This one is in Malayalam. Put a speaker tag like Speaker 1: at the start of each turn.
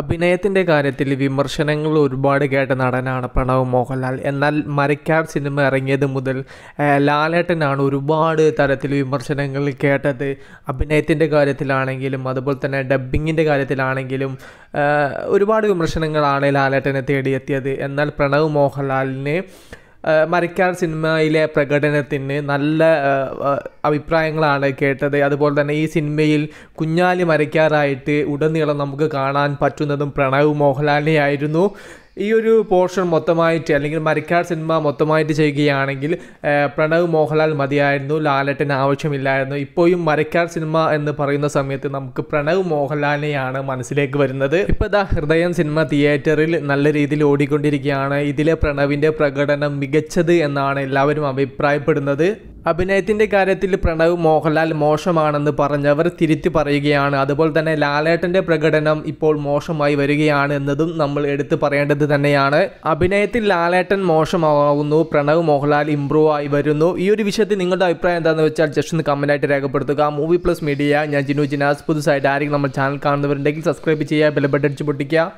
Speaker 1: അഭിനയത്തിന്റെ കാര്യത്തിൽ വിമർശനങ്ങൾ ഒരുപാട് കേട്ട നടനാണ് പ്രണവ് മോഹൻലാൽ. എന്നാൽ മരക്കാർ സിനിമ ഇറങ്ങിയത് മുതൽ ലാലേട്ടനാണ് ഒരുപാട് തരത്തിൽ വിമർശനങ്ങൾ കേട്ടത്. അഭിനയത്തിന്റെ കാര്യത്തിലാണെങ്കിലും അതുപോലെ തന്നെ ഡബ്ബിങ്ങിന്റെ കാര്യത്തിലാണെങ്കിലും ഒരുപാട് വിമർശനങ്ങളാണ് ലാലേട്ടനെ തേടിയെത്തിയത്. എന്നാൽ പ്രണവ് മോഹൻലാലിന് മരക്കാർ സിനിമയിലെ പ്രകടനത്തിന് നല്ല അഭിപ്രായങ്ങളാണ് കേട്ടത്. അതുപോലെ തന്നെ ഈ സിനിമയിൽ കുഞ്ഞാലി മരക്കാറായിട്ട് ഉടനീളം നമുക്ക് കാണാൻ പറ്റുന്നതും പ്രണവ് മോഹൻലാലിനെ ആയിരുന്നു ഈ ഒരു പോർഷൻ മൊത്തമായിട്ട് അല്ലെങ്കിൽ മരിക്കാർ സിനിമ മൊത്തമായിട്ട് ചെയ്യുകയാണെങ്കിൽ പ്രണവ് മോഹൻലാൽ മതിയായിരുന്നു ലാലേട്ടൻ ആവശ്യമില്ലായിരുന്നു. ഇപ്പോഴും മരിക്കാർ സിനിമ എന്ന് പറയുന്ന സമയത്ത് നമുക്ക് പ്രണവ് മോഹൻലാലിനെയാണ് മനസ്സിലേക്ക് വരുന്നത്. ഇപ്പോൾ ദാ ഹൃദയം സിനിമ തിയേറ്ററിൽ നല്ല രീതിയിൽ ഓടിക്കൊണ്ടിരിക്കുകയാണ്. ഇതിലെ പ്രണവിന്റെ പ്രകടനം മികച്ചത് എന്നാണ് എല്ലാവരും അഭിപ്രായപ്പെടുന്നത്. അഭിനയത്തിന്റെ കാര്യത്തിൽ പ്രണവ് മോഹൻലാൽ മോശമാണെന്ന് പറഞ്ഞവർ തിരുത്തി പറയുകയാണ്. അതുപോലെ തന്നെ ലാലേട്ടന്റെ പ്രകടനം ഇപ്പോൾ മോശമായി വരികയാണ് എന്നതും നമ്മൾ എടുത്തു പറയേണ്ടത് തന്നെയാണ്. അഭിനയത്തിൽ ലാലേട്ടൻ മോശമാവുന്നു പ്രണവ് മോഹൻലാൽ ഇമ്പ്രൂവ് ആയി വരുന്നു. ഈ ഒരു വിഷയത്തിൽ നിങ്ങളുടെ അഭിപ്രായം എന്താണെന്ന് വെച്ചാൽ ജസ്റ്റ് ഒന്ന് കമന്റായിട്ട് രേഖപ്പെടുത്തുക. മൂവി പ്ലസ് മീഡിയ ഞാൻ ജിനു ജിനാസ്. പുതുസായിട്ട് ആരെങ്കിലും നമ്മൾ ചാനൽ കാണുന്നവരുണ്ടെങ്കിൽ സബ്സ്ക്രൈബ് ചെയ്യുക ബെൽ ബട്ടൺ പൊട്ടിക്കുക.